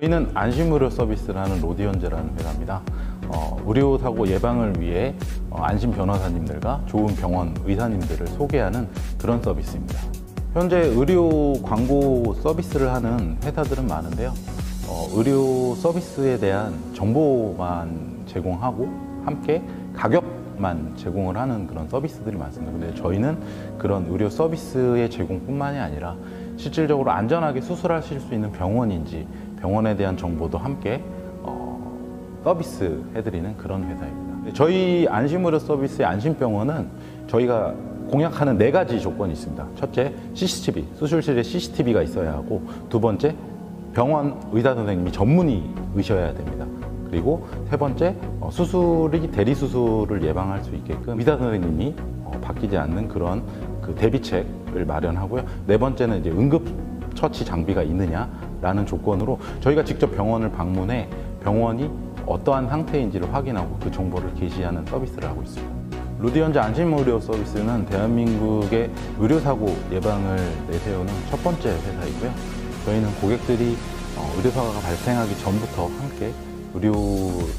저희는 안심의료 서비스라는 로디언제라는 회사입니다. 어, 의료 사고 예방을 위해 어, 안심 변호사님들과 좋은 병원 의사님들을 소개하는 그런 서비스입니다. 현재 의료 광고 서비스를 하는 회사들은 많은데요. 어, 의료 서비스에 대한 정보만 제공하고 함께 가격만 제공을 하는 그런 서비스들이 많습니다. 근데 저희는 그런 의료 서비스의 제공뿐만이 아니라 실질적으로 안전하게 수술하실 수 있는 병원인지 병원에 대한 정보도 함께 어, 서비스 해드리는 그런 회사입니다. 저희 안심의료 서비스의 안심병원은 저희가 공약하는 네 가지 조건이 있습니다. 첫째, CCTV, 수술실에 CCTV가 있어야 하고 두 번째, 병원 의사 선생님이 전문의 의셔야 됩니다. 그리고 세 번째, 어, 수술이 대리 수술을 예방할 수 있게끔 의사 선생님이 어, 바뀌지 않는 그런 그 대비책을 마련하고요. 네 번째는 이제 응급 처치 장비가 있느냐 라는 조건으로 저희가 직접 병원을 방문해 병원이 어떠한 상태인지를 확인하고 그 정보를 게시하는 서비스를 하고 있습니다. 루디언즈 안심의료 서비스는 대한민국의 의료사고 예방을 내세우는 첫 번째 회사이고요. 저희는 고객들이 어, 의료사고가 발생하기 전부터 함께 의료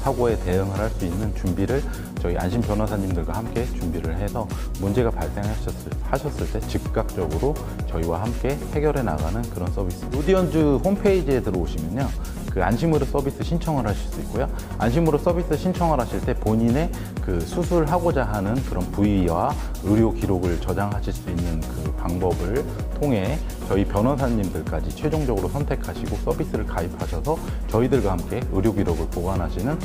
사고에 대응을 할 수 있는 준비를 저희 안심 변호사님들과 함께 준비를 해서 문제가 발생하셨을 하셨을 때 즉각적으로 저희와 함께 해결해 나가는 그런 서비스. 로디언즈 홈페이지에 들어오시면요. 그 안심으로 서비스 신청을 하실 수 있고요. 안심으로 서비스 신청을 하실 때 본인의 그 수술하고자 하는 그런 부위와 의료 기록을 저장하실 수 있는 그 방법을 통해 저희 변호사님들까지 최종적으로 선택하시고 서비스를 가입하셔서 저희들과 함께 의료 기록을 보관하시는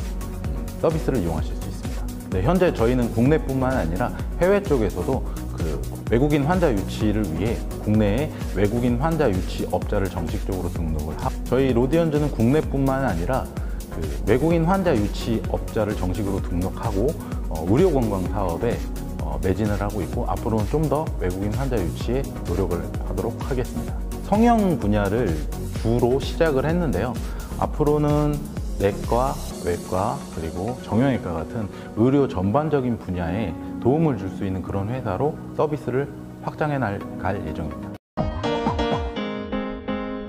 서비스를 이용하실 수 있습니다. 네, 현재 저희는 국내뿐만 아니라 해외 쪽에서도 그 외국인 환자 유치를 위해 국내에 외국인 환자 유치 업자를 정식적으로 등록을 하고 저희 로디언즈는 국내뿐만 아니라 그 외국인 환자 유치 업자를 정식으로 등록하고 어, 의료 관광 사업에 어, 매진을 하고 있고 앞으로는 좀 더 외국인 환자 유치에 노력을 하도록 하겠습니다. 성형 분야를 주로 시작을 했는데요. 앞으로는 내과, 외과, 그리고 정형외과 같은 의료 전반적인 분야에 도움을 줄 수 있는 그런 회사로 서비스를 확장해 나갈 예정입니다.